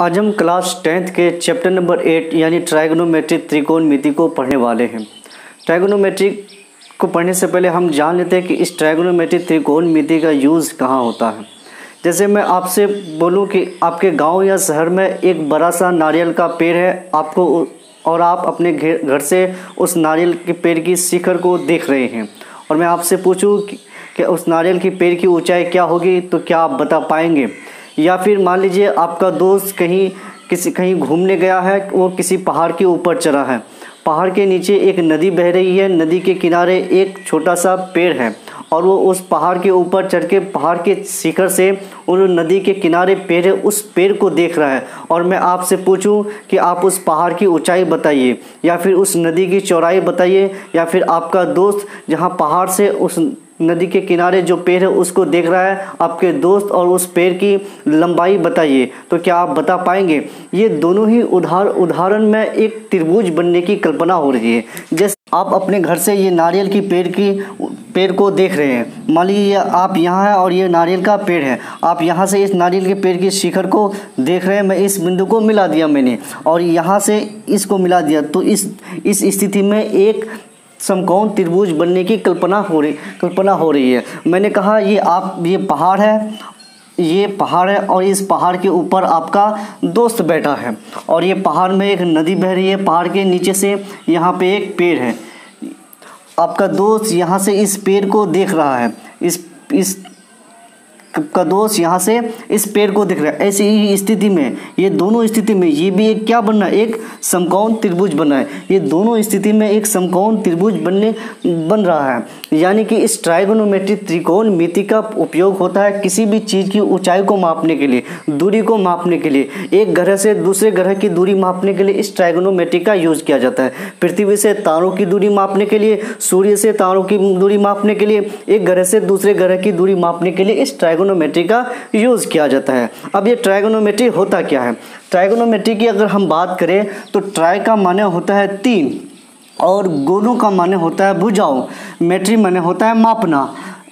आज हम class tenth के चैप्टर नंबर एट, यानी ट्राइगोनोमेट्रिक त्रिकोणमिति को पढ़ने वाले हैं। ट्राइगोनोमेट्रिक को पढ़ने से पहले हम जान लेते हैं कि इस ट्राइगोनोमेट्रिक त्रिकोणमिति का यूज़ कहाँ होता है। जैसे मैं आपसे बोलूँ कि आपके गाँव या शहर में एक बड़ा सा नारियल का पेड़ है, आपको और आप अपने घर से उस नारियल के पेड़ की शिखर को देख रहे हैं। और मैं आपसे पूछूँ कि उस नारियल की पेड़ की ऊंचाई क्या होगी तो क्या आप बता पाएँगे? या फिर मान लीजिए आपका दोस्त कहीं, किसी, कहीं घूमने गया है, वो किसी पहाड़ के ऊपर चढ़ा है। पहाड़ के नीचे एक नदी बह रही है, नदी के किनारे एक छोटा सा पेड़ है और वो उस पहाड़ के ऊपर चढ़ के, पहाड़ के शिखर से उन नदी के किनारे पेड़ है उस पेड़ को देख रहा है। और मैं आपसे पूछूँ कि आप उस पहाड़ की ऊंचाई बताइए, या फिर उस नदी की चौड़ाई बताइए, या फिर आपका दोस्त जहाँ पहाड़ से उस नदी के किनारे जो पेड़ है, उसको देख रहा है आपके दोस्त और उस पेड़ की लंबाई बताइए। तो क्या आप बता पाएँगे? ये दोनों ही उदाहर उदाहरण में एक त्रिभुज बनने की कल्पना हो रही है। जैसे आप अपने घर से ये नारियल की पेड़ की, पेड़ को देख रहे हैं। मान लीजिए आप यहाँ हैं और ये नारियल का पेड़ है। आप यहाँ से इस नारियल के पेड़ की शिखर को देख रहे हैं। मैं इस बिंदु को मिला दिया मैंने और यहाँ से इसको मिला दिया। तो इस इस स्थिति में एक समकोण त्रिभुज बनने की कल्पना हो रही, कल्पना हो रही है। मैंने कहा, ये आप, ये पहाड़ है, ये पहाड़ है और इस पहाड़ के ऊपर आपका दोस्त बैठा है और ये पहाड़ में एक नदी बह रही है, पहाड़ के नीचे से यहाँ पे एक पेड़ है। आपका दोस्त यहाँ से इस पेड़ को देख रहा है, इस इस का दोष यहाँ से इस पेड़ को दिख रहा है। ऐसी ही स्थिति में, ये दोनों स्थिति में, ये भी एक क्या बनना है? एक समकौन त्रिभुज बनना है। ये दोनों स्थिति में एक समकोण त्रिभुज बनने, बन रहा है। यानी कि इस ट्राइगोनोमेट्रिक त्रिकोण मिति का उपयोग होता है किसी भी चीज़ की ऊंचाई को मापने के लिए, दूरी को मापने के लिए। एक ग्रह से दूसरे ग्रह की दूरी मापने के लिए इस ट्राइगोनोमेट्री का यूज़ किया जाता है। पृथ्वी से तारों की दूरी मापने के लिए, सूर्य से तारों की दूरी मापने के लिए, एक ग्रह से दूसरे ग्रह की दूरी मापने के लिए इस ट्राइगो ट्राइगोनोमेट्री का यूज़ किया जाता है। अब ये ट्राइगोनोमेट्री होता क्या है? ट्राइगोनोमेट्री की अगर हम बात करें तो ट्राई का माने होता है तीन और गोनों का माने होता है भुजाओ। मेट्री माने होता है मापना।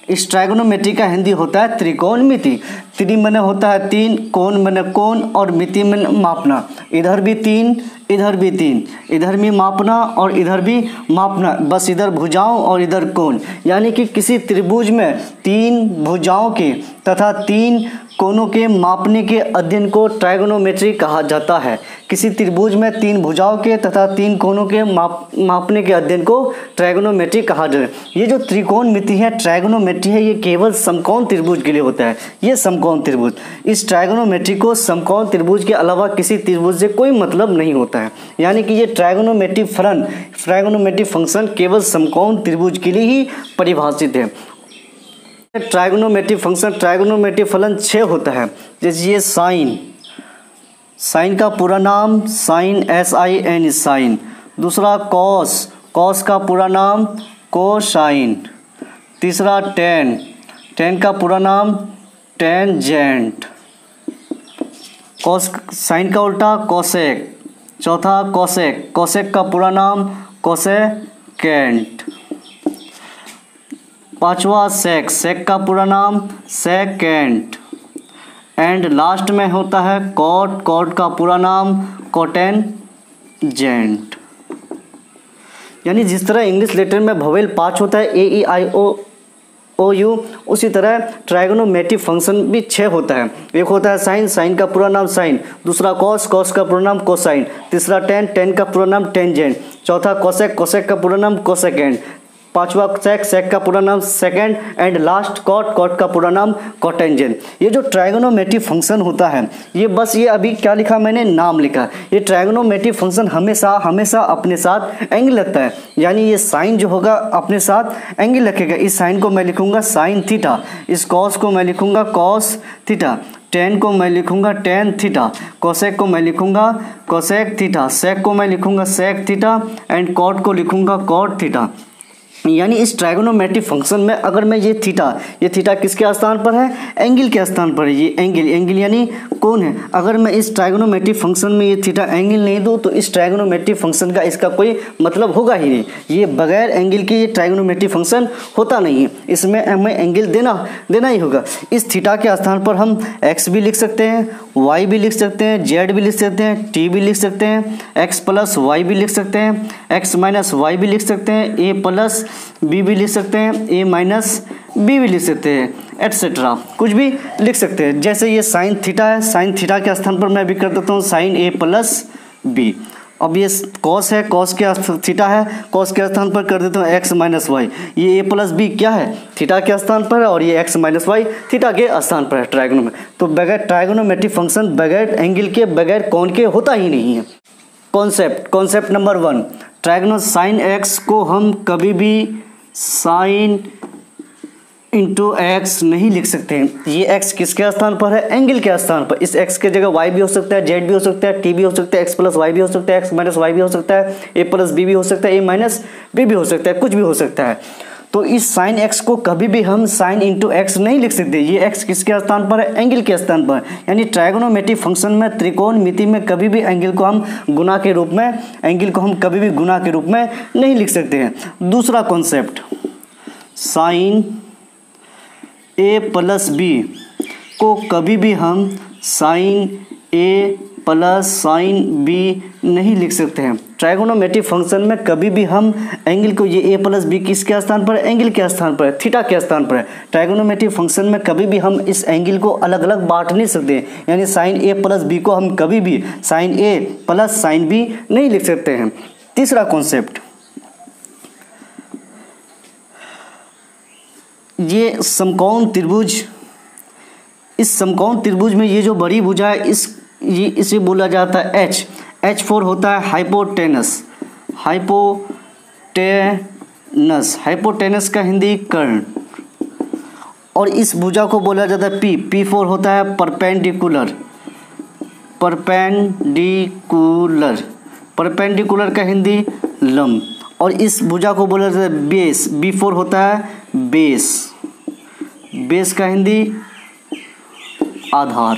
इस ट्राइगोनोमेट्री का हिंदी होता है त्रिकोण मिति। त्रि मैंने होता है तीन, कोण मैंने कोण और मिति मैंने मापना। इधर भी तीन, इधर भी तीन। इधर भी मापना और इधर भी मापना। बस इधर भुजाओं और इधर कोण। यानी कि किसी त्रिभुज में तीन भुजाओं के तथा तीन कोनों के मापने के अध्ययन को ट्राइगोनोमेट्री कहा जाता है। किसी त्रिभुज में तीन भुजाओं के तथा तीन कोनों के माप, मापने के अध्ययन को ट्राइगोनोमेट्री कहा जाता है ये जो त्रिकोण मिति है ट्राइगोनोमेट्री है, ये केवल समकोण त्रिभुज के लिए होता है। ये समकोण त्रिभुज। इस ट्राइगोनोमेट्री को समकोण त्रिभुज के अलावा किसी त्रिभुज से कोई मतलब नहीं होता है। यानी कि ये ट्राइगोनोमेट्री फलन ट्राइगोनोमेट्री फ़ंक्शन केवल समकोण त्रिभुज के लिए ही परिभाषित है। ट्राइगोनोमेट्री फ़ंक्शन ट्राइगोनोमेट्री फलन छः होता है। जैसे ये साइन साइन का पूरा नाम sine S I N sine दूसरा कॉस कॉस का पूरा नाम कोसाइन तीसरा टेन टेन का पूरा नाम टेंजेंट कॉस साइन का उल्टा कोसेक चौथा कोसेक कोसेक का पूरा नाम कोसेकेंट पांचवा सेक सेक का पूरा नाम सेकेंट एंड लास्ट में होता है कॉट कॉट का पूरा नाम कॉटेन जेंट यानी जिस तरह इंग्लिश लेटर में भवेल पाँच होता है ए ई आई ओ ओ यू उसी तरह ट्राइगोनोमेट्रिक फ़ंक्शन भी छः होता है। एक होता है साइन साइन का पूरा नाम साइन दूसरा कॉस कॉस का पूरा नाम कोसाइन तीसरा टेन टेन का पूरा नाम टेंजेंट चौथा कोसेक कोसेक का पूरा नाम कोसेकेंड पांचवा सेक सेक का पूरा नाम secant and last cot cot का पूरा नाम कॉटेंजन ये जो ट्राइगोनोमेट्री फ़ंक्शन होता है, ये बस ये अभी क्या लिखा मैंने? नाम लिखा ये ट्राइगोनोमेट्री फ़ंक्शन हमेशा हमेशा अपने साथ एंगल रखता है। यानी ये साइन जो होगा, अपने साथ एंगल रखेगा इस साइन को मैं लिखूँगा साइन थीटा इस कॉस को मैं लिखूँगा कॉस थीटा टेन को मैं लिखूँगा टेन थीटा कोसेक को मैं लिखूँगा कोसेक थीटा सेक को मैं लिखूँगा सेक थीटा एंड कॉट को लिखूँगा कॉट थीटा यानी इस ट्राइगोनोमेट्रिक फ़ंक्शन में अगर मैं ये थीटा ये थीटा किसके स्थान पर है? एंगल के स्थान पर है ये एंगल एंगल यानी कौन है? अगर मैं इस ट्राइगोनोमेट्रिक फ़ंक्शन में ये थीटा एंगल नहीं दूँ तो इस ट्राइगोनोमेट्रिक फ़ंक्शन का इसका कोई मतलब होगा ही नहीं। ये बगैर एंगल के ये ट्राइगोनोमेट्रिक फ़ंक्शन होता नहीं है। इसमें हमें एंगल देना देना ही होगा। इस थीटा के स्थान पर हम एक्स भी लिख सकते हैं वाई भी लिख सकते हैं जेड भी लिख सकते हैं टी भी लिख सकते हैं एक्स प्लस वाई भी लिख सकते हैं एक्स माइनस वाई भी लिख सकते हैं ए प्लस बी भी लिख सकते हैं, ए माइनस बी भी लिख सकते हैं एट्सेट्रा कुछ भी लिख सकते हैं। जैसे ये साइन थीटा है साइन थीटा के स्थान पर मैं भी कर देता हूँ साइन ए प्लस बी अब ये कॉस है कॉस के थीटा है कॉस के स्थान पर कर देता हूँ एक्स माइनस वाई ये ए प्लस बी क्या है? थीटा के स्थान पर और ये एक्स माइनस वाई थीटा के स्थान पर है ट्राइगोनो में तो बगैर ट्राइगोनोमेट्रिक फ़ंक्शन बगैर एंगल के, बगैर कौन के होता ही नहीं है। Concept concept number one trigono sine X को हम कभी भी साइन इंटू एक्स नहीं लिख सकते। हैं ये एक्स किसके स्थान पर है? एंगल के स्थान पर। इस एक्स के जगह वाई भी हो सकता है, जेड भी हो सकता है, टी भी हो सकता है, एक्स प्लस वाई भी हो सकता है, एक्स माइनस वाई भी हो सकता है, ए प्लस बी भी हो सकता है, ए माइनस बी भी हो सकता है, कुछ भी हो सकता है। तो इस साइन एक्स को कभी भी हम साइन इंटू एक्स नहीं लिख सकते। ये एक्स किसके स्थान पर है? एंगल के स्थान पर। यानी ट्राइगोनोमेट्रिक फ़ंक्शन में, त्रिकोण मिति में कभी भी एंगल को हम गुना के रूप में, एंगल को हम कभी भी गुना के रूप में नहीं लिख सकते हैं। दूसरा concept sine A plus B को कभी भी हम sine A plus sine B नहीं लिख सकते हैं। ट्राइगोनोमेट्रिक फ़ंक्शन में कभी भी हम एंगल को ये ए प्लस बी किसके स्थान पर एंगल के स्थान पर है, थीटा के स्थान पर है। ट्राइगोनोमेट्रिक फ़ंक्शन में कभी भी हम इस एंगल को अलग अलग बांट नहीं सकते। यानी साइन ए प्लस बी को हम कभी भी sine A plus sine B नहीं लिख सकते हैं। तीसरा कॉन्सेप्ट। ये समकोण त्रिभुज, इस समकोण त्रिभुज में ये जो बड़ी भुजा है, इस ये इसे बोला जाता है एच एच फोर होता है हाइपोटेनस हाइपोटेनस हाइपोटेनस का हिंदी कर्ण. और इस भुजा को बोला जाता है पी पी फोर होता है परपेंडिकुलर परपेंडिकुलर परपेंडिकुलर का हिंदी लम और इस भुजा को बोला जाता है बेस बी फोर होता है बेस बेस का हिंदी आधार.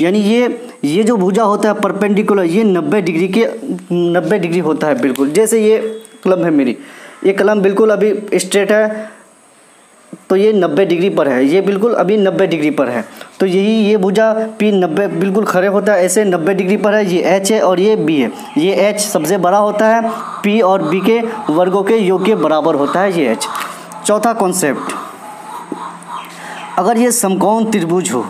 यानी ये ये जो भुजा होता है परपेंडिकुलर ये 90 डिग्री के 90 डिग्री होता है, बिल्कुल। जैसे ये कलम है मेरी। ये कलम बिल्कुल अभी स्ट्रेट है तो ये 90 डिग्री पर है। ये बिल्कुल अभी 90 डिग्री पर है। तो यही ये भुजा पी 90 बिल्कुल खड़े होता है, ऐसे 90 डिग्री पर है। ये एच है और ये बी है। ये एच सबसे बड़ा होता है पी और बी के वर्गों के योग के बराबर होता है ये एच चौथा कॉन्सेप्ट अगर ये समकोण त्रिभुज हो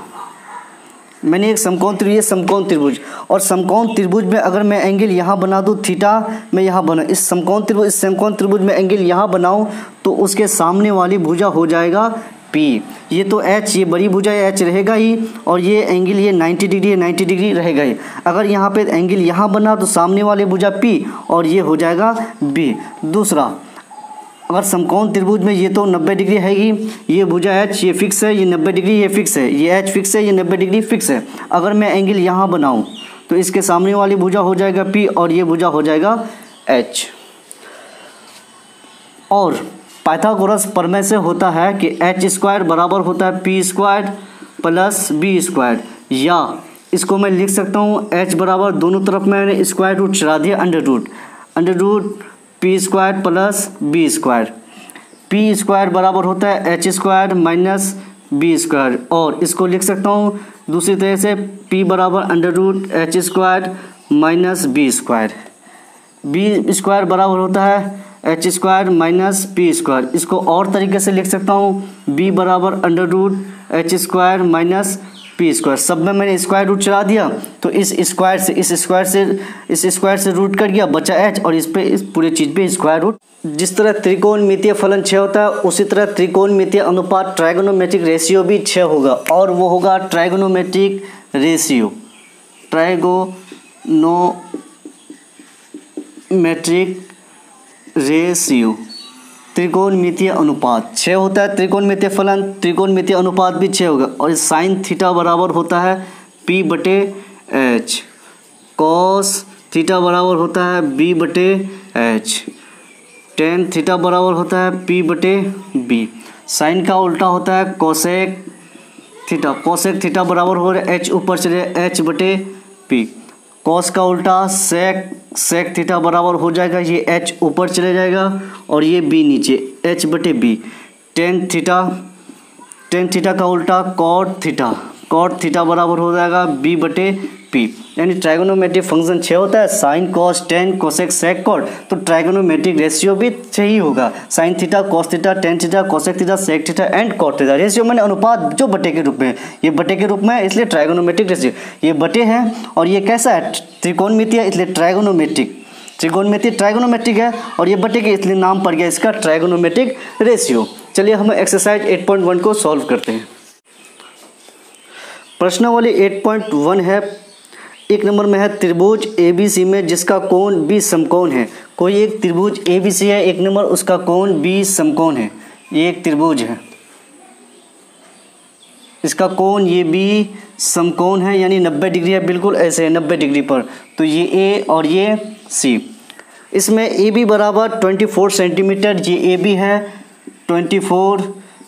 मैंने एक समकोण त्रिभुज समकोण त्रिभुज। और समकोण त्रिभुज में अगर मैं एंगल यहाँ बना दूँ, थीटा, मैं यहाँ बना, इस समकोण त्रिभुज, इस समकोण त्रिभुज में एंगल यहाँ बनाऊँ तो उसके सामने वाली भुजा हो जाएगा पी ये तो एच ये बड़ी भुजा एच रहेगा ही, और ये एंगल ये 90 डिग्री है 90 डिग्री रहेगा ही। अगर यहाँ पे एंगल यहाँ बना तो सामने वाले भुजा पी और ये हो जाएगा बी दूसरा अगर समकोण त्रिभुज में ये तो 90 डिग्री है ही ये भुजा एच ये फिक्स है, ये 90 डिग्री, ये फिक्स है, ये एच फिक्स है, ये 90 डिग्री फिक्स है। अगर मैं एंगल यहाँ बनाऊँ तो इसके सामने वाली भुजा हो जाएगा पी और ये भुजा हो जाएगा एच और पाइथागोरस प्रमेय से होता है कि एच स्क्वायर बराबर होता है P square plus B square या इसको मैं लिख सकता हूँ एच बराबर दोनों तरफ़ मैंने स्क्वायर रूट चढ़ा दिया under root under root P square plus B square. P square बराबर होता है H square minus B square. और इसको लिख सकता हूँ, दूसरी तरह से पी बराबर under root H square minus B square. B square बराबर होता है H square minus P square. इसको और तरीके से लिख सकता हूँ, बी बराबर under root H square minus P square सब में मैंने स्क्वायर रूट चला दिया तो इस स्क्वायर से, इस स्क्वायर से, इस स्क्वायर से रूट कर गया बचा एच और इस पे, इस पूरे चीज़ पे स्क्वायर रूट जिस तरह त्रिकोण मितीय फलन छः होता है, उसी तरह त्रिकोण मितीय अनुपात ट्राइगोनोमेट्रिक रेशियो भी छः होगा, और वो होगा ट्राइगोनोमेट्रिक रेशियो ट्राइगोनोमेट्रिक रेशियो त्रिकोणमितीय अनुपात। छः होता है त्रिकोणमितीय फलन, त्रिकोणमितीय अनुपात भी छः होगा। और साइन थीटा बराबर होता है पी बटे एच कॉस थीटा बराबर होता है बी बटे एच टेन थीटा बराबर होता है पी बटे बी साइन का उल्टा होता है कोसेक थीटा कोसेक थीटा बराबर हो रहा है एच ऊपर चले एच बटे पी कॉस का उल्टा सेक सेक थीटा बराबर हो जाएगा, ये एच ऊपर चले जाएगा, और ये बी नीचे एच बटे B tan theta tan theta का उल्टा कॉट थीटा कॉट थीटा बराबर हो जाएगा बी बटे पी यानी ट्राइगोनोमेट्रिक फ़ंक्शन छः होता है sine cos tan cosec sec तो ट्राइगोनोमेट्रिक रेशियो भी छः ही होगा। Sine theta cos theta tan theta cosec theta sec theta and cot theta ratio मैंने अनुपात जो बटे के रूप में ये बटे के रूप में इसलिए ट्राइगोनोमेट्रिक रेशियो ये बटे हैं, और ये कैसा है? त्रिकोणमिति है इसलिए ट्राइगोनोमेट्रिक त्रिकोणमिति ट्राइगोनोमेट्रिक है, और ये बटे के इसलिए नाम पड़ गया इसका ट्राइगोनोमेट्रिक रेशियो चलिए हम एक्सरसाइज 8.1 को सॉल्व करते हैं। प्रश्नावली 8.1 है एक नंबर में है त्रिभुज ए बी सी में, जिसका कोण बी समकोण है। कोई एक त्रिभुज ए बी सी है, एक नंबर उसका कोण बी समकोण है। ये एक त्रिभुज है। इसका कोण ये बी समकोण है, यानी 90 डिग्री है, बिल्कुल ऐसे है 90 डिग्री पर। तो ये ए और ये सी इसमें ए बी बराबर 24 सेंटीमीटर, ये ए बी है 24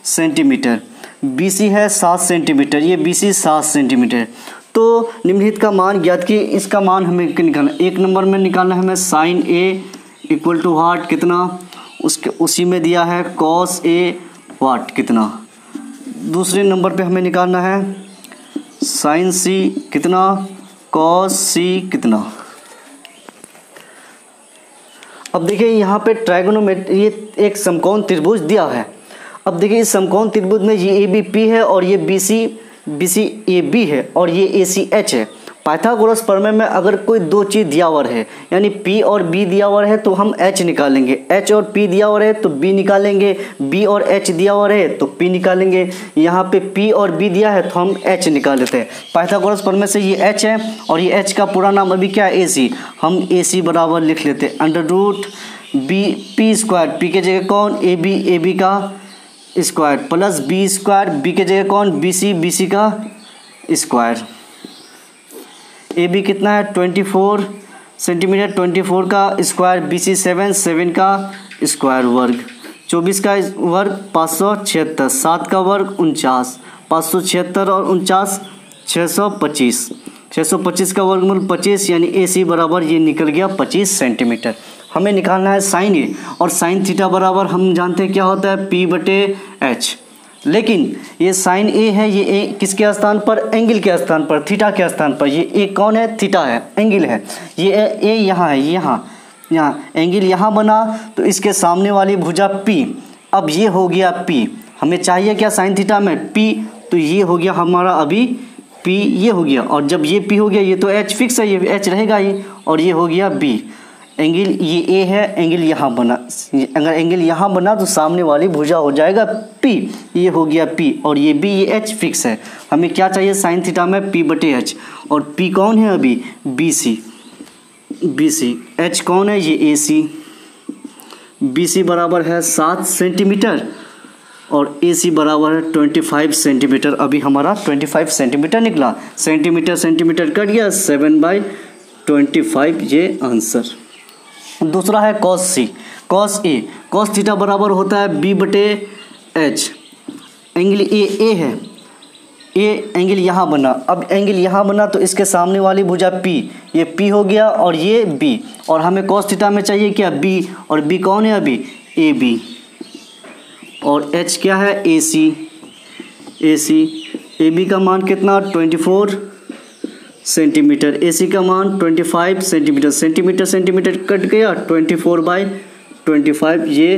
सेंटीमीटर। बी सी है सात सेंटीमीटर, ये बी सी सात सेंटीमीटर। तो निम्नलिखित का मान ज्ञात किए इसका मान हमें निकालना एक नंबर में निकालना है हमें sine A equal to what कितना? उसके, उसी में दिया है कॉस ए वाट कितना? दूसरे नंबर पे हमें निकालना है साइन सी कितना? कॉस सी कितना? अब देखिए यहाँ पे ट्राइगोनोमेट्री ये एक समकोण त्रिभुज दिया है। अब देखिए इस समकोण त्रिभुज में ये ए बी पी है और ये B C B C A B है और ये ए सी एच है। पाइथागोरस प्रमेय में अगर कोई दो चीज़ दिया हुआ है, यानी P और B दिया हुआ है तो हम H निकालेंगे। H और P दिया हुआ है तो B निकालेंगे। B और H दिया हुआ है तो P निकालेंगे। यहाँ पे P और B दिया है तो हम H निकाल लेते हैं। पाइथागोरस प्रमेय से ये H है, और ये H का पूरा नाम अभी क्या है? सी। हम सी बराबर लिख लेते हैं। Under root B, P square. P के जगह कौन? ए बी ए बी का square plus B square, B के जगह कौन? बी सी बी सी का स्क्वायर। ए बी कितना है? Twenty four centimetre, twenty four का square, B C seven seven का स्क्वायर वर्ग। चौबीस का वर्ग पाँच सौ छिहत्तर, सात का वर्ग उनचास, पाँच सौ छिहत्तर और उनचास छः सौ पच्चीस। छः सौ पच्चीस का वर्गमूल पच्चीस, यानी ए सी बराबर ये निकल गया पच्चीस सेंटीमीटर। हमें निकालना है साइन ए, और साइन थीटा बराबर हम जानते हैं क्या होता है? पी बटे एच। लेकिन ये साइन ए है, ये ए किसके स्थान पर? एंगल के स्थान पर, थीटा के स्थान पर। ये ए कौन है? थीटा है, एंगल है। ये ए यहाँ है, यहाँ। यहाँ, एंगल यहाँ बना तो इसके सामने वाली भुजा पी। अब ये हो गया पी। हमें चाहिए क्या साइन थीटा में? पी। तो ये हो गया हमारा अभी पी, ये हो गया। और जब ये पी हो गया, ये तो एच फिक्स है, ये एच रहेगा ही। और ये हो गया बी। एंगल ये ए है, एंगल यहाँ बना। अगर एंगल यहाँ बना तो सामने वाली भुजा हो जाएगा पी ये हो गया पी और ये बी ये एच फिक्स है। हमें क्या चाहिए? साइन थीटा में पी बटे एच और पी कौन है अभी? B C B C H कौन है? ये ए सी बी सी बराबर है सात सेंटीमीटर और ए सी बराबर है ट्वेंटी फाइव सेंटीमीटर अभी हमारा ट्वेंटी फाइव सेंटीमीटर निकला। सेंटीमीटर सेंटीमीटर कट गया। सेवन बाई ट्वेंटी फाइव ये आंसर दूसरा है cos C cos A cos theta बराबर होता है बी बटे एच एंगल ए ए है। ए एंगल यहाँ बना। अब एंगल यहाँ बना तो इसके सामने वाली भुजा पी ये पी हो गया और ये बी और हमें कॉस थीटा में चाहिए क्या? बी और बी कौन है अभी? ए बी और एच क्या है? ए सी ए सी ए बी का मान कितना? Twenty four centimetre A C का मान 25 सेंटीमीटर सेंटीमीटर सेंटीमीटर कट गया 24 फोर बाई ट्वेंटी फाइव ये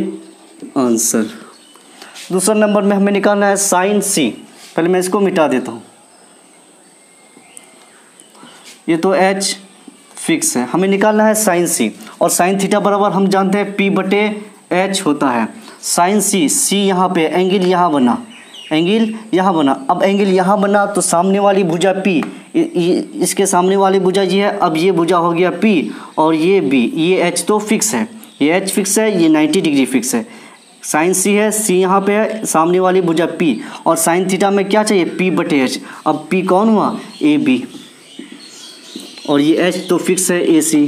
आंसर दूसरा नंबर में हमें निकालना है साइन सी पहले मैं इसको मिटा देता हूँ। ये तो एच फिक्स है। हमें निकालना है साइन सी और साइन थीटा बराबर हम जानते हैं पी बटे एच होता है। साइन सी सी यहाँ पे एंगल यहाँ बना। एंगल यहाँ बना। अब एंगल यहाँ बना तो सामने वाली भुजा पी इसके सामने वाली भुजा ये है, अब ये भुजा हो गया पी और ये बी ये एच तो फिक्स है। ये एच फिक्स है, ये नाइन्टी डिग्री फिक्स है। साइन सी है सी यहाँ पे है, सामने वाली भुजा पी और साइन थीटा में क्या चाहिए? पी बटे एच अब पी कौन हुआ? ए बी और ये एच तो फिक्स है ए सी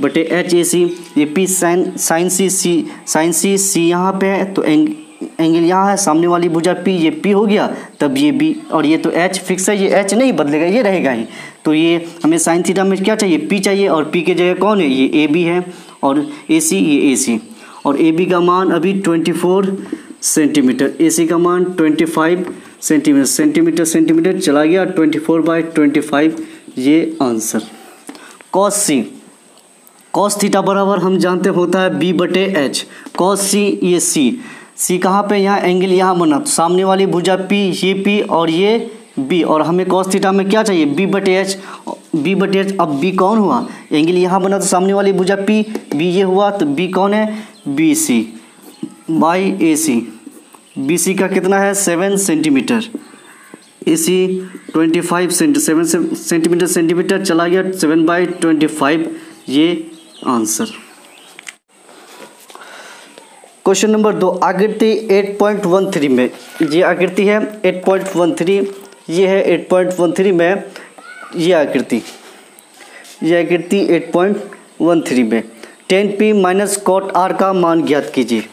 बटे एच ए सी ये P sine sine C C sine C C यहाँ पे है तो एंग एंगल यहाँ है, सामने वाली भुजा पी ये पी हो गया, तब ये बी और ये तो एच फिक्स है, ये एच नहीं बदलेगा, ये रहेगा ही। तो ये हमें साइन थीटा में क्या चाहिए? पी चाहिए, और पी के जगह कौन है? ये ए बी है, और ए सी ये ए सी और ए बी का मान अभी twenty four centimetre A C का मान twenty five centimetre centimetre centimetre चला गया twenty four by twenty five ये answer cos C cos theta बराबर हम जानते होता है बी बटे एच कॉस सी ये सी सी कहाँ पे? यहाँ एंगल यहाँ बना। तो सामने वाली भुजा पी ये पी और ये बी और हमें कॉस थीटा में क्या चाहिए? बी बटे एच बी बटे एच अब बी कौन हुआ? एंगल यहाँ बना तो सामने वाली भुजा पी बी ये हुआ तो बी कौन है? B C by A C B C का कितना है? Seven centimetre A C twenty five centi seven centimetre centimetre चला गया सेवन बाई ट्वेंटी फाइव ये आंसर क्वेश्चन नंबर दो, आकृति 8.13 में। ये आकृति है 8.13 ये है 8.13 में ये आकृति। ये आकृति 8.13 में। Tan P minus cot R का मान ज्ञात कीजिए।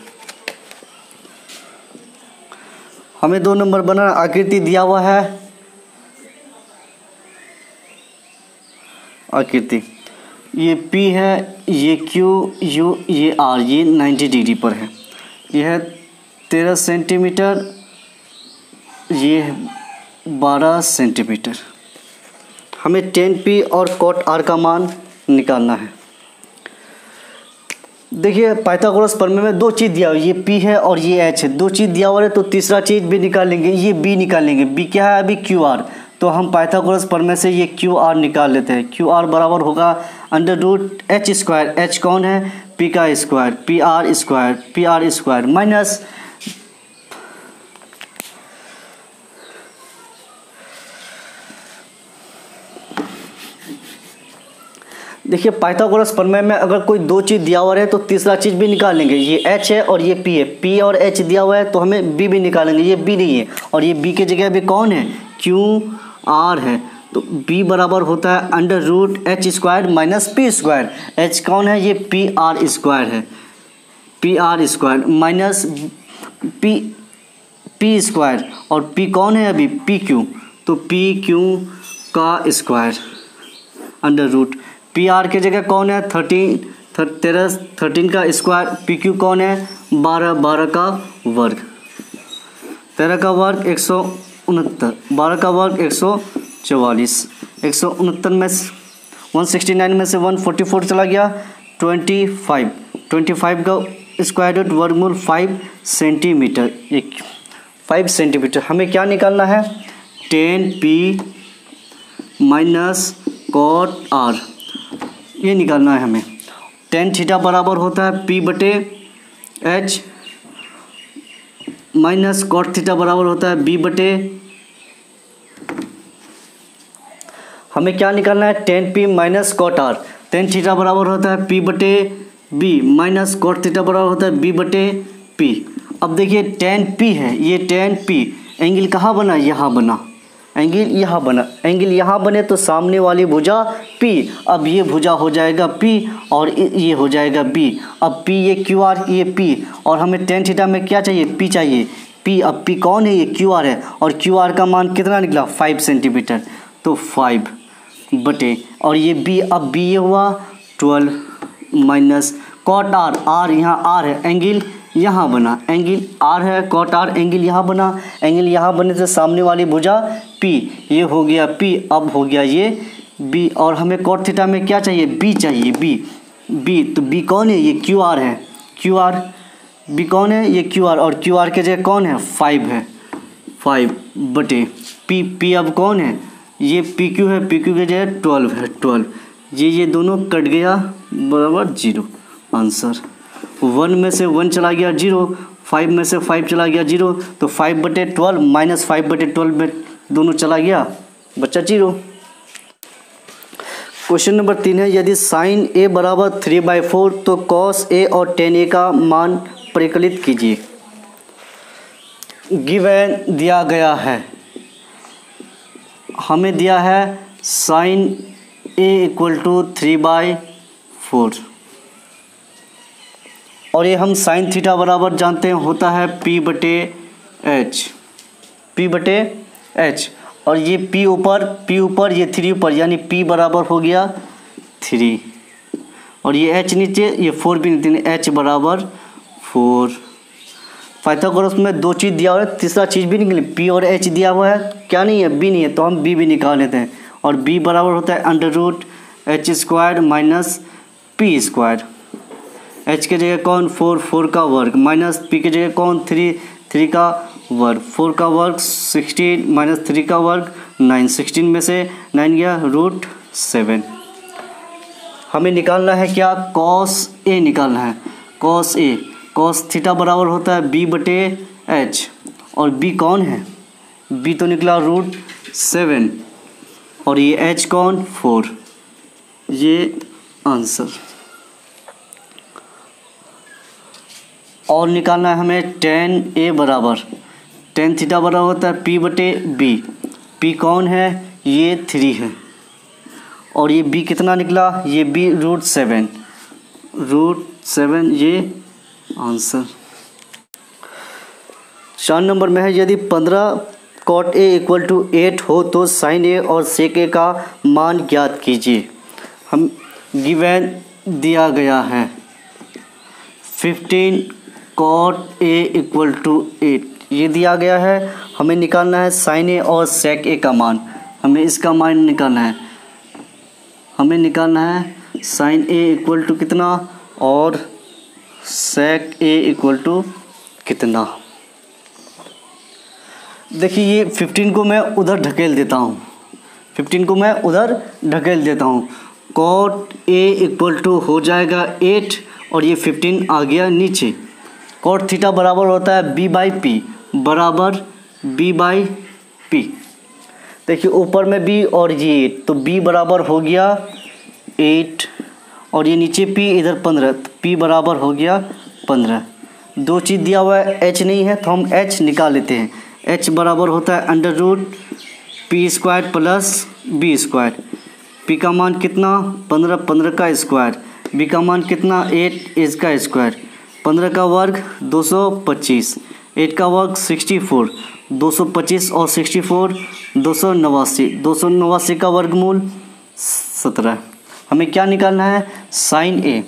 हमें दो नंबर बना, आकृति दिया हुआ है। आकृति। ये P है, ये Q U ये R ये 90 डिग्री पर है। यह तेरह सेंटीमीटर ये बारह सेंटीमीटर। हमें टेन पी और कॉट आर का मान निकालना है। देखिए, पाइथागोरस प्रमेय में दो चीज़ दिया हुआ है ये पी है और ये एच है। दो चीज़ दिया हुआ है तो तीसरा चीज़ भी निकालेंगे, ये बी निकालेंगे। बी क्या है? अभी क्यू आर। तो हम पाइथागोरस प्रमेय से ये क्यू आर निकाल लेते हैं। क्यू आर बराबर होगा under root H square. H कौन है? पी का square P R square P R square minus देखिए पाइथागोरस प्रमेय में अगर कोई दो चीज़ दिया हुआ है तो तीसरा चीज़ भी निकाल लेंगे ये एच है और ये पी है। पी और एच दिया हुआ है तो हमें बी भी निकालेंगे। ये बी नहीं है। और ये बी के जगह भी कौन है? क्यू आर है। तो b बराबर होता है under root H square minus P square H कौन है? ये पी आर स्क्वायर है। P R square minus P P square और p कौन है अभी? पी क्यू तो पी क्यू का square under root P R की जगह कौन है? थर्टीन तेरह थर्टीन का स्क्वायर पी क्यू कौन है? बारह बारह का वर्ग. तेरह का वर्ग एक सौ उनहत्तर. बारह का वर्ग एक सौ चवालीस। एक सौ उनहत्तर में वन सिक्सटी नाइन में से वन फोर्टी फोर चला गया। ट्वेंटी फाइव ट्वेंटी फाइव का स्क्वायर रूट वर्गमूल फाइव सेंटीमीटर एक फाइव सेंटीमीटर हमें क्या निकालना है? Tan P minus cot R ये निकालना है हमें। टेन थीटा बराबर होता है पी बटे एच माइनस कॉट थीटा बराबर होता है बी बटे हमें क्या निकालना है? Tan P minus cot R tan theta बराबर होता है पी बटे बी माइनस कॉट थीटा बराबर होता है बी बटे पी अब देखिए टेन पी है, ये टेन पी एंगल कहाँ बना? यहाँ बना। एंगल यहाँ बना। एंगल यहाँ बने तो सामने वाली भुजा पी अब ये भुजा हो जाएगा पी और ये हो जाएगा बी अब पी ये क्यू आर ये पी और हमें टेन थीटा में क्या चाहिए? पी चाहिए। पी अब पी कौन है? ये क्यू आर है। और क्यू आर का मान कितना निकला? फाइव सेंटीमीटर तो फाइव बटे, और ये बी अब बी ये हुआ twelve minus cot R R यहाँ आर है, एंगल यहाँ बना, एंगल आर है कॉट आर एंगल यहाँ बना, एंगल यहाँ बने तो सामने वाली भुजा पी ये हो गया पी अब हो गया ये बी और हमें कॉट थीटा में क्या चाहिए? बी चाहिए बी बी तो बी कौन है? ये क्यू आर है क्यू आर बी कौन है? ये क्यू आर और क्यू आर के जगह कौन है? फाइव है फाइव बटे पी पी अब कौन है? ये पी क्यू है पी क्यू के जगह ट्वेल्व है ट्वेल्व ये ये दोनों कट गया, बराबर ज़ीरो आंसर वन में से वन चला गया ज़ीरो फाइव में से फाइव चला गया ज़ीरो तो फाइव बटे ट्वेल्व माइनस फाइव बटे ट्वेल्व में दोनों चला गया बच्चा ज़ीरो क्वेश्चन नंबर तीन है, यदि साइन ए बराबर थ्री बाई फोर तो कॉस ए और टेन ए का मान परिकलित कीजिए। गिवन दिया गया है। हमें दिया है sine A equal to three by four और ये हम साइन थीटा बराबर जानते हैं, होता है पी बटे एच पी बटे एच और ये पी ऊपर पी ऊपर, ये थ्री ऊपर, यानी पी बराबर हो गया थ्री और ये एच नीचे, ये फोर भी नीचे एच बराबर फोर पाइथागोरस में दो चीज़ दिया हुआ है, तीसरा चीज़ भी निकली पी और एच दिया हुआ है। क्या नहीं है? बी नहीं है तो हम बी भी निकाल लेते हैं। और बी बराबर होता है under root H square minus P square H के जगह कौन? फोर फोर का वर्ग माइनस पी के जगह कौन? थ्री थ्री का वर्ग फोर का वर्ग सिक्सटीन माइनस थ्री का वर्ग नाइन सिक्सटीन में से नाइन गया रूट सेवन हमें निकालना है क्या? कॉस ए निकालना है। कॉस ए कॉस थीटा बराबर होता है बी बटे एच और बी कौन है? बी तो निकला रूट सेवन और ये एच कौन? फोर ये आंसर और निकालना है हमें टेन ए बराबर। टेन थीटा बराबर होता है पी बटे बी पी कौन है? ये थ्री है। और ये बी कितना निकला? ये B root seven root seven ये आंसर। चार नंबर में है, यदि पंद्रह cot A equal to eight हो तो साइन ए और सेक ए का मान ज्ञात कीजिए। हम गिवन दिया गया है। Fifteen cot A equal to eight ये दिया गया है, हमें निकालना है साइन ए और सेक ए का मान। हमें इसका मान निकालना है। हमें निकालना है साइन ए इक्वल टू कितना? और सेक ए इक्वल टू कितना? देखिए, ये फिफ्टीन को मैं उधर ढकेल देता हूँ। फिफ्टीन को मैं उधर ढकेल देता हूँ। कॉट ए इक्वल टू हो जाएगा एट और ये फिफ्टीन आ गया नीचे। कॉट थीटा बराबर होता है बी बाई पी बराबर बी बाई पी देखिए, ऊपर में बी और ये एट तो बी बराबर हो गया एट और ये नीचे पी इधर पंद्रह पी बराबर हो गया पंद्रह। दो चीज़ दिया हुआ है एच नहीं है तो हम एच निकाल लेते हैं। एच बराबर होता है under root P square plus B square P का मान कितना? पंद्रह पंद्रह का स्क्वायर बी का मान कितना? एट एच का स्क्वायर पंद्रह का वर्ग दो सौ पच्चीस। एट का वर्ग सिक्सटी फोर दो सौ पच्चीस और सिक्सटी फोर दो सौ नवासी। दो सौ नवासी का वर्गमूल सत्रह। हमें क्या निकालना है? साइन ए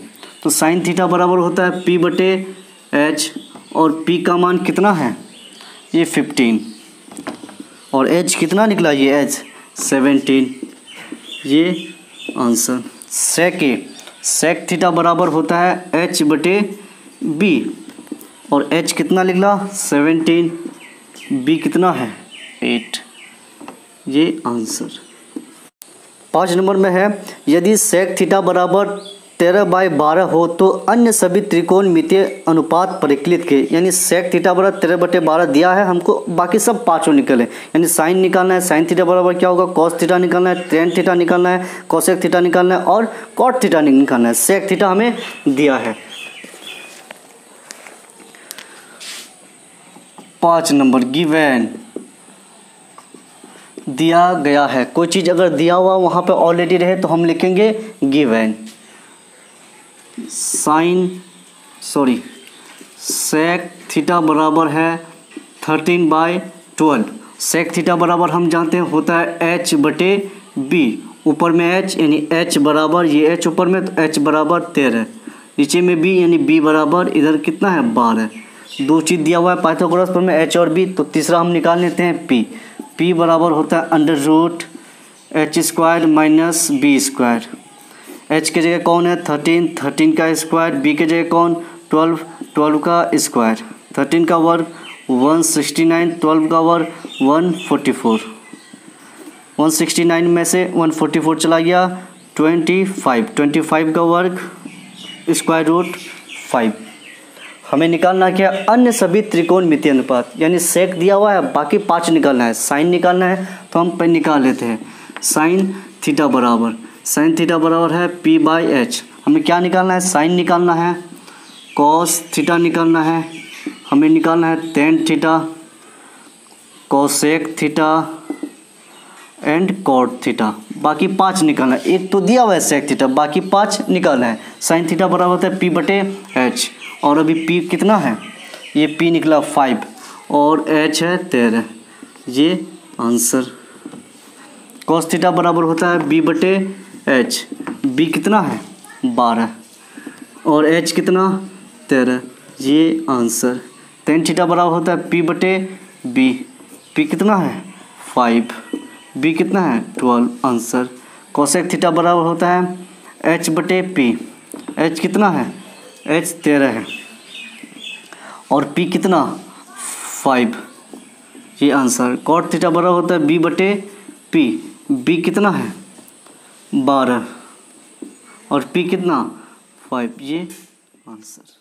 तो साइन थीटा बराबर होता है पी बटे एच और पी का मान कितना है? ये फिफ्टीन और एच कितना निकला ये एच सेवेंटीन ये answer sec A sec theta बराबर होता है एच बटे बी और एच कितना निकला? सेवेंटीन बी कितना है? एट ये आंसर पाँच नंबर में है, यदि सेक थीटा बराबर तेरह बाई बारह हो तो अन्य सभी त्रिकोण मितीय अनुपात परिकलित के यानी सेक थीटा बराबर तेरह बटे बारह दिया है, हमको बाकी सब पाँचों निकले। यानी साइन निकालना है साइन थीटा बराबर क्या होगा? कॉस थीटा निकालना है टेन थीटा निकालना है कॉसेक थीटा निकालना है और कॉट थीटा निकालना है। सेक थीटा हमें दिया है। पाँच नंबर गिवेन दिया गया है। कोई चीज़ अगर दिया हुआ वहाँ पे ऑलरेडी रहे तो हम लिखेंगे given sine sorry sec theta बराबर है thirteen by twelve sec theta बराबर हम जानते हैं होता है एच बटे बी ऊपर में एच यानी एच बराबर, ये एच ऊपर में तो एच बराबर तेरह नीचे में बी यानी बी बराबर, इधर कितना है बारह दो चीज़ दिया हुआ है, पाइथागोरस पर में एच और बी तो तीसरा हम निकाल लेते हैं पी पी बराबर होता है under root H square minus B square H के जगह कौन है? थर्टीन थर्टीन का स्क्वायर बी के जगह कौन? ट्वेल्व ट्वेल्व का स्क्वायर थर्टीन का वर्ग वन सिक्सटी नाइन ट्वेल्व का वर्ग one forty four one sixty nine में से वन फोर्टी फोर चला गया। ट्वेंटी फाइव ट्वेंटी फाइव का वर्ग स्क्वायर रूट फाइव हमें निकालना क्या अन्य सभी त्रिकोण मितीय अनुपात, यानी सेक दिया हुआ है, बाकी पाँच निकालना है। साइन निकालना है तो हम पे निकाल लेते हैं। साइन थीटा बराबर। साइन थीटा बराबर है पी बाई एच हमें क्या निकालना है? साइन निकालना है। कॉस थीटा निकालना है। हमें निकालना है tan theta cosec theta and cot theta बाकी पाँच निकालना है। एक तो दिया हुआ है सेक थीटा बाकी पाँच निकालना है। साइन थीटा बराबर होता है पी बटे एच और अभी पी कितना है? ये पी निकला फाइव और एच है तेरह। ये आंसर कॉस थीटा बराबर होता है बी बटे एच बी कितना है? बारह। और एच कितना? तेरह। ये आंसर टेन थीटा बराबर होता है पी बटे बी पी कितना है? फाइव बी कितना है? ट्वेल्व आंसर कौशिक थीटा बराबर होता है एच बटे पी एच कितना है? एच तेरह है। और पी कितना? फाइव ये आंसर कॉट थीटा बराबर होता है बी बटे पी बी कितना है? बारह. और पी कितना? फाइव ये आंसर